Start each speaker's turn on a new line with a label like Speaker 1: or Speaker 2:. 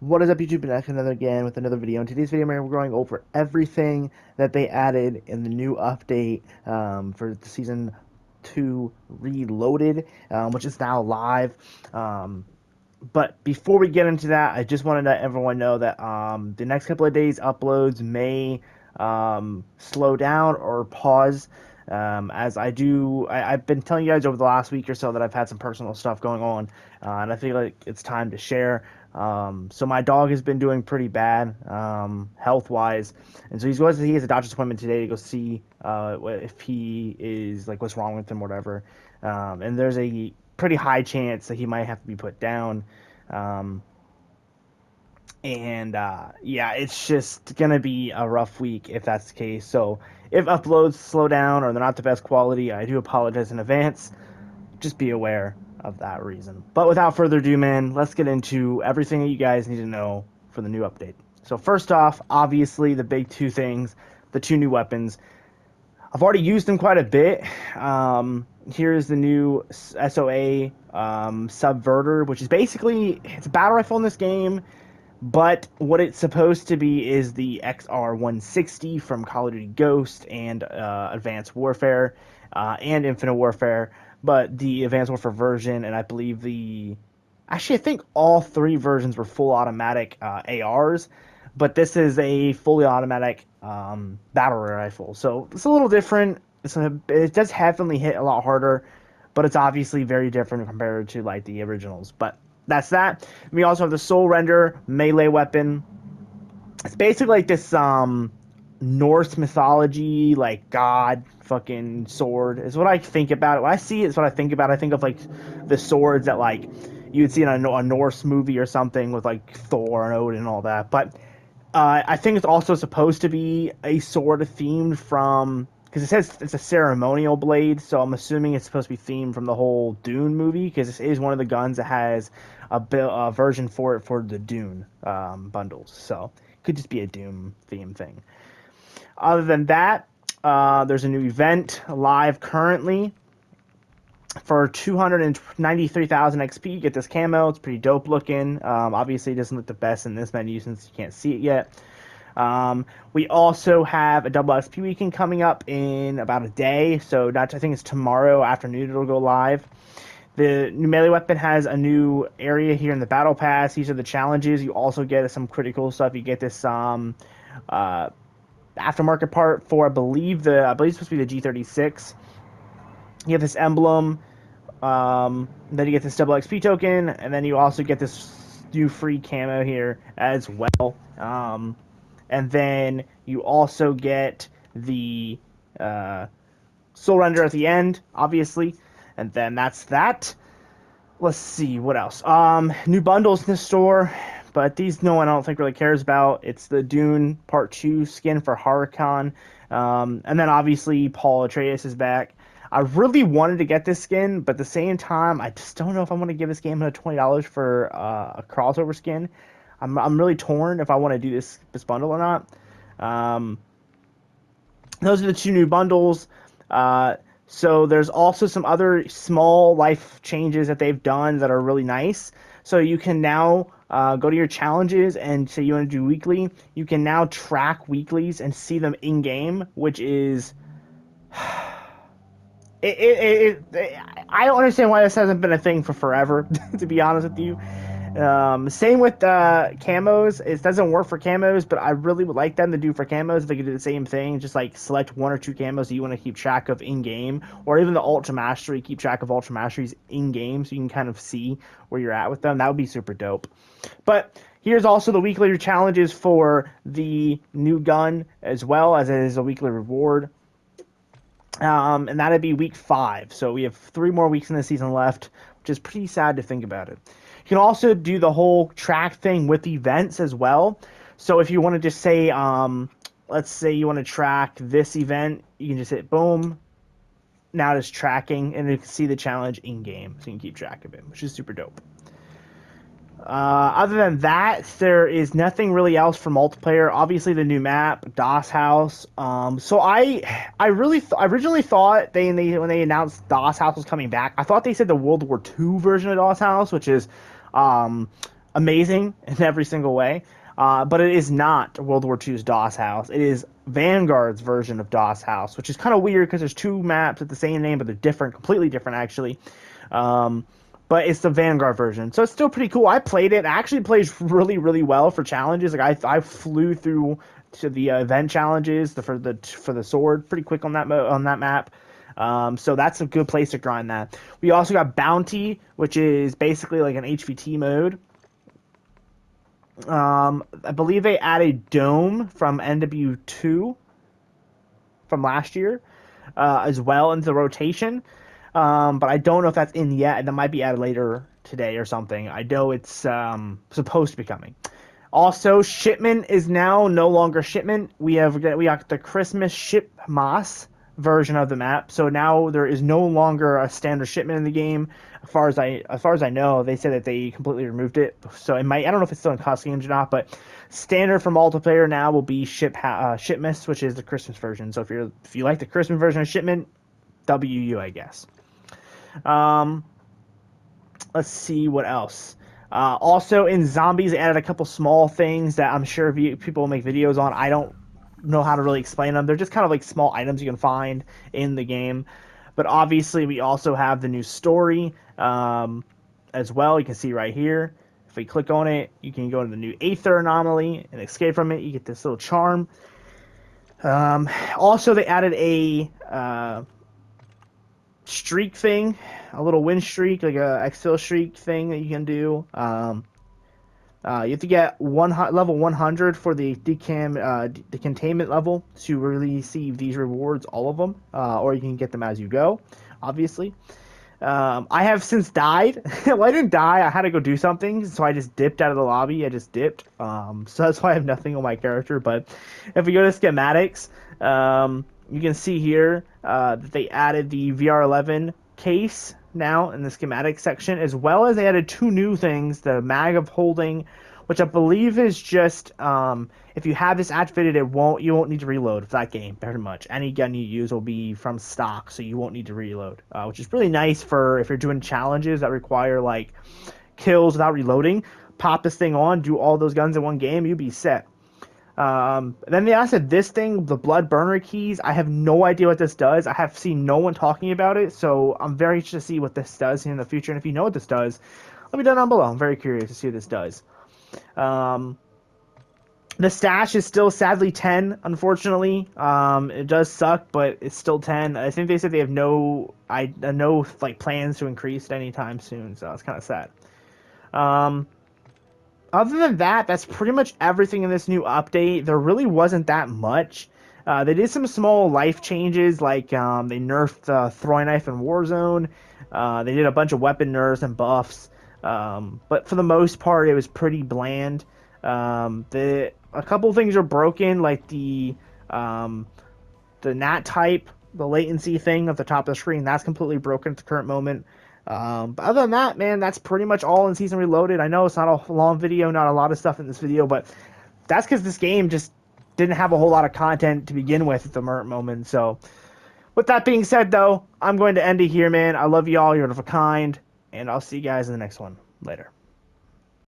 Speaker 1: What is up YouTube? Back another again with another video. In today's video, we're going over everything that they added in the new update um, for the season two Reloaded, um, which is now live. Um, but before we get into that, I just want to let everyone know that um, the next couple of days uploads may um, slow down or pause. Um, as I do, I, have been telling you guys over the last week or so that I've had some personal stuff going on, uh, and I feel like it's time to share. Um, so my dog has been doing pretty bad um, health wise, and so he's. He has a doctor's appointment today to go see uh, if he is like what's wrong with him, whatever. Um, and there's a pretty high chance that he might have to be put down. Um, and uh, yeah, it's just gonna be a rough week if that's the case. So if uploads slow down or they're not the best quality, I do apologize in advance. Just be aware of that reason. But without further ado, man, let's get into everything that you guys need to know for the new update. So first off, obviously the big two things, the two new weapons. I've already used them quite a bit. Um, here's the new SOA um, Subverter, which is basically it's a battle rifle in this game, but what it's supposed to be is the XR160 from Call of Duty Ghost and uh, Advanced Warfare uh, and Infinite Warfare but the Advanced Warfare version, and I believe the actually I think all three versions were full automatic uh, ARs, but this is a fully automatic um, battle rifle, so it's a little different. It's a, it does definitely hit a lot harder, but it's obviously very different compared to like the originals. But that's that. We also have the Soul Render melee weapon. It's basically like this um Norse mythology, like god fucking sword is what I think about it. When I see it, it's what I think about. I think of like the swords that like you'd see in a, a Norse movie or something with like Thor and Odin and all that. But uh, I think it's also supposed to be a sword themed from because it says it's a ceremonial blade, so I'm assuming it's supposed to be themed from the whole Dune movie because this is one of the guns that has a, a version for it for the Dune um, bundles. So it could just be a Dune theme thing. Other than that, uh, there's a new event live currently for 293,000 XP. You get this camo. It's pretty dope looking. Um, obviously, it doesn't look the best in this menu since you can't see it yet. Um, we also have a double XP weekend coming up in about a day. So not, I think it's tomorrow afternoon it'll go live. The new melee weapon has a new area here in the battle pass. These are the challenges. You also get some critical stuff. You get this um, uh, aftermarket part for I believe the I believe it's supposed to be the G36. You have this emblem, um, then you get this double XP token, and then you also get this new free camo here as well. Um, and then you also get the uh, Soul Render at the end, obviously, and then that's that. Let's see what else. Um, new bundles in the store but these no one I don't think really cares about. It's the Dune Part Two skin for Harkon, um, and then obviously Paul Atreides is back. I really wanted to get this skin, but at the same time, I just don't know if I want to give this game another twenty dollars for uh, a crossover skin. I'm I'm really torn if I want to do this this bundle or not. Um, those are the two new bundles. Uh, so there's also some other small life changes that they've done that are really nice. So you can now uh, go to your challenges and say you want to do weekly. You can now track weeklies and see them in game, which is. It, it, it, I don't understand why this hasn't been a thing for forever, to be honest with you. Um, same with uh, camos. It doesn't work for camos, but I really would like them to do for camos. If they could do the same thing, just like select one or two camos that you want to keep track of in game, or even the Ultra Mastery, keep track of Ultra Masteries in game so you can kind of see where you're at with them. That would be super dope. But here's also the weekly challenges for the new gun as well as it is a weekly reward. Um, and that'd be week five. So we have three more weeks in the season left, which is pretty sad to think about it. You can also do the whole track thing with events as well. So if you want to just say, um, let's say you want to track this event, you can just hit boom. Now it's tracking, and you can see the challenge in game, so you can keep track of it, which is super dope. Uh, other than that, there is nothing really else for multiplayer. Obviously, the new map, Das Haus. Um, so I, I really, th- I originally thought they, they when they announced Das Haus was coming back, I thought they said the World War II version of Das Haus, which is um, amazing in every single way. Uh, but it is not World War II's Das Haus. It is Vanguard's version of Das Haus, which is kind of weird because there's two maps with the same name, but they're different, completely different actually. Um, but it's the Vanguard version, so it's still pretty cool. I played it. it actually plays really, really well for challenges. Like I, I flew through to the uh, event challenges the, for the for the sword pretty quick on that mo- on that map. Um, so that's a good place to grind that. We also got Bounty, which is basically like an HVT mode. Um, I believe they added Dome from MW2 from last year uh, as well into the rotation. Um, but I don't know if that's in yet, that might be added later today or something. I know it's um, supposed to be coming. Also, shipment is now no longer shipment. We have we got the Christmas ship moss version of the map. So now there is no longer a standard shipment in the game. As far as I as far as I know, they said that they completely removed it. So it might I don't know if it's still in custom games or not, but standard for multiplayer now will be ship uh, shipmas, which is the Christmas version. So if you're if you like the Christmas version of shipment, WU I guess. Um, let's see what else. Uh, also in zombies, added a couple small things that I'm sure people will make videos on. I don't know how to really explain them. They're just kind of like small items you can find in the game. But obviously, we also have the new story um, as well. You can see right here. If we click on it, you can go to the new Aether anomaly and escape from it. You get this little charm. Um, also, they added a uh, streak thing, a little win streak, like a exfil streak thing that you can do. Um, uh, you have to get one level 100 for the decam uh, the containment level to really receive these rewards, all of them, uh, or you can get them as you go. Obviously, um, I have since died. well, I didn't die. I had to go do something, so I just dipped out of the lobby. I just dipped. Um, so that's why I have nothing on my character. But if we go to schematics, um, you can see here uh, that they added the VR11 case now in the schematic section, as well as they added two new things: the mag of holding, which I believe is just um, if you have this activated, it won't you won't need to reload for that game. Pretty much any gun you use will be from stock, so you won't need to reload, uh, which is really nice for if you're doing challenges that require like kills without reloading. Pop this thing on, do all those guns in one game, you'll be set. Um, then they also said this thing, the blood burner keys. I have no idea what this does. I have seen no one talking about it, so I'm very interested to see what this does in the future. And if you know what this does, let me know down below. I'm very curious to see what this does. Um, the stash is still sadly 10, unfortunately. Um, it does suck, but it's still 10. I think they said they have no I no like plans to increase it anytime soon, so it's kind of sad. Um, other than that, that's pretty much everything in this new update. There really wasn't that much. Uh, they did some small life changes, like um, they nerfed the uh, throwing knife in Warzone. Uh, they did a bunch of weapon nerfs and buffs, um, but for the most part, it was pretty bland. Um, the a couple things are broken, like the um, the NAT type, the latency thing at the top of the screen. That's completely broken at the current moment. Um, but other than that, man, that's pretty much all in Season Reloaded. I know it's not a long video, not a lot of stuff in this video, but that's because this game just didn't have a whole lot of content to begin with at the moment. So, with that being said, though, I'm going to end it here, man. I love you all. You're of a kind, and I'll see you guys in the next one. Later.